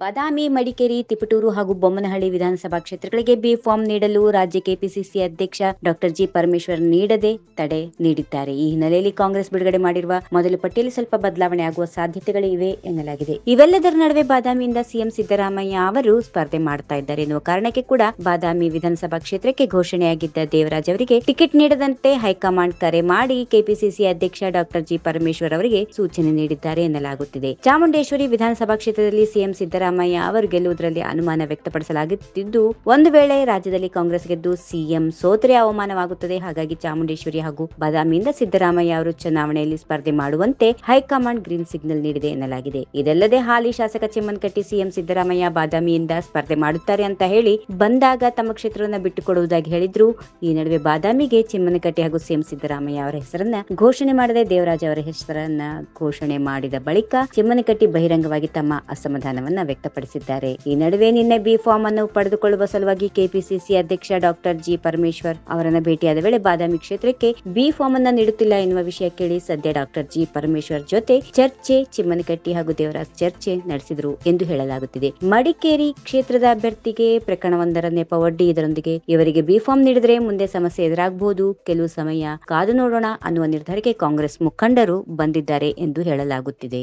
ಬಾದಾಮಿ, ಮಡಿಕೇರಿ, ತಿಪಟೂರು ಹಾಗೂ ಬೊಮ್ಮನಹಳ್ಳಿ ವಿಧಾನಸಭಾ ಕ್ಷೇತ್ರಗಳಿಗೆ ಬಿ ಫಾರ್ಮ್ ನೀಡಲು ರಾಜ್ಯ ಕೆಪಿಸಿಸಿ ಅಧ್ಯಕ್ಷ ಡಾಕ್ಟರ್ ಜಿ ಪರಮೇಶ್ವರ್ ನೀಡದೆ ತಡೆ ನೀಡಿದ್ದಾರೆ. ಈ ಹಿನ್ನೆಲೆಯಲ್ಲಿ ಕಾಂಗ್ರೆಸ್ ಬಿಡುಗಡೆ ಮಾಡಿರುವ ಮೊದಲ ಪಟ್ಟಿಯಲ್ಲಿ ಸ್ವಲ್ಪ ಬದಲಾವಣೆ ಆಗುವ ಸಾಧ್ಯತೆಗಳಿವೆ ಎನ್ನಲಾಗಿದೆ. ಇವೆಲ್ಲದರ ನಡುವೆ ಬಾದಾಮಿಯಿಂದ ಸಿಎಂ ಸಿದ್ದರಾಮಯ್ಯ ಅವರು ಸ್ಪರ್ಧೆ ಮಾಡ್ತಾ ಇದ್ದಾರೆ ಎನ್ನುವ ಕಾರಣಕ್ಕೆ ಕೂಡ ಬಾದಾಮಿ ವಿಧಾನಸಭಾ ಕ್ಷೇತ್ರಕ್ಕೆ ಘೋಷಣೆಯಾಗಿದ್ದ ದೇವರಾಜ್ ಅವರಿಗೆ ಟಿಕೆಟ್ ನೀಡದಂತೆ ಹೈಕಮಾಂಡ್ ಕರೆ ಮಾಡಿ ಕೆಪಿಸಿಸಿ ಅಧ್ಯಕ್ಷ ಡಾಕ್ಟರ್ ಜಿ ಪರಮೇಶ್ವರ್ ಅವರಿಗೆ ಸೂಚನೆ ನೀಡಿದ್ದಾರೆ ಎನ್ನಲಾಗುತ್ತಿದೆ. ಚಾಮುಂಡೇಶ್ವರಿ ವಿಧಾನಸಭಾ ಕ್ಷೇತ್ರದಲ್ಲಿ ಸಿಎಂ ಸಿದ್ದರಾಮಯ್ಯ ಅವರು ಗೆಲ್ಲುವುದರಲ್ಲಿ ಅನುಮಾನ ವ್ಯಕ್ತಪಡಿಸಲಾಗುತ್ತಿದ್ದು, ಒಂದು ವೇಳೆ ರಾಜ್ಯದಲ್ಲಿ ಕಾಂಗ್ರೆಸ್ ಗೆದ್ದು ಸಿಎಂ ಸೋತರೆ ಅವಮಾನವಾಗುತ್ತದೆ. ಹಾಗಾಗಿ ಚಾಮುಂಡೇಶ್ವರಿ ಹಾಗೂ ಬಾದಾಮಿಯಿಂದ ಸಿದ್ದರಾಮಯ್ಯ ಅವರು ಚುನಾವಣೆಯಲ್ಲಿ ಸ್ಪರ್ಧೆ ಮಾಡುವಂತೆ ಹೈಕಮಾಂಡ್ ಗ್ರೀನ್ ಸಿಗ್ನಲ್ ನೀಡಿದೆ ಎನ್ನಲಾಗಿದೆ. ಇದಲ್ಲದೆ ಹಾಲಿ ಶಾಸಕ ಚಿಮ್ಮನಕಟ್ಟಿ ಸಿಎಂ ಸಿದ್ದರಾಮಯ್ಯ ಬಾದಾಮಿಯಿಂದ ಸ್ಪರ್ಧೆ ಮಾಡುತ್ತಾರೆ ಅಂತ ಹೇಳಿ ಬಂದಾಗ ತಮ್ಮ ಕ್ಷೇತ್ರವನ್ನು ಬಿಟ್ಟುಕೊಡುವುದಾಗಿ ಹೇಳಿದ್ರು. ಈ ನಡುವೆ ಬಾದಾಮಿಗೆ ಚಿಮ್ಮನಕಟ್ಟಿ ಹಾಗೂ ಸಿಎಂ ಸಿದ್ದರಾಮಯ್ಯ ಅವರ ಹೆಸರನ್ನ ಘೋಷಣೆ ಮಾಡದೆ ದೇವರಾಜ್ ಅವರ ಹೆಸರನ್ನ ಘೋಷಣೆ ಮಾಡಿದ ಬಳಿಕ ಚಿಮ್ಮನಕಟ್ಟಿ ಬಹಿರಂಗವಾಗಿ ತಮ್ಮ ಅಸಮಾಧಾನವನ್ನ ವ್ಯಕ್ತಪಡಿಸಿದ್ದಾರೆ. ಈ ನಡುವೆ ನಿನ್ನೆ ಬಿ ಫಾರ್ಮ್ ಅನ್ನು ಪಡೆದುಕೊಳ್ಳುವ ಸಲುವಾಗಿ ಕೆಪಿಸಿಸಿ ಅಧ್ಯಕ್ಷ ಡಾಕ್ಟರ್ ಜಿ ಪರಮೇಶ್ವರ್ ಅವರನ್ನ ಭೇಟಿಯಾದ ವೇಳೆ ಬಾದಾಮಿ ಕ್ಷೇತ್ರಕ್ಕೆ ಬಿ ಫಾರ್ಮ್ ಅನ್ನ ನೀಡುತ್ತಿಲ್ಲ ಎನ್ನುವ ವಿಷಯ ಕೇಳಿ ಸದ್ಯ ಡಾಕ್ಟರ್ ಜಿ ಪರಮೇಶ್ವರ್ ಜೊತೆ ಚರ್ಚೆ, ಚಿಮ್ಮನಕಟ್ಟಿ ಹಾಗೂ ದೇವರಾಜ್ ಚರ್ಚೆ ನಡೆಸಿದರು ಎಂದು ಹೇಳಲಾಗುತ್ತಿದೆ. ಮಡಿಕೇರಿ ಕ್ಷೇತ್ರದ ಅಭ್ಯರ್ಥಿಗೆ ಪ್ರಕರಣವೊಂದರ ನೆಪ ಇದರೊಂದಿಗೆ ಇವರಿಗೆ ಬಿ ಫಾರ್ಮ್ ನೀಡಿದರೆ ಮುಂದೆ ಸಮಸ್ಯೆ ಎದುರಾಗಬಹುದು. ಕೆಲವು ಸಮಯ ಕಾದು ನೋಡೋಣ ಅನ್ನುವ ನಿರ್ಧಾರಕ್ಕೆ ಕಾಂಗ್ರೆಸ್ ಮುಖಂಡರು ಬಂದಿದ್ದಾರೆ ಎಂದು ಹೇಳಲಾಗುತ್ತಿದೆ.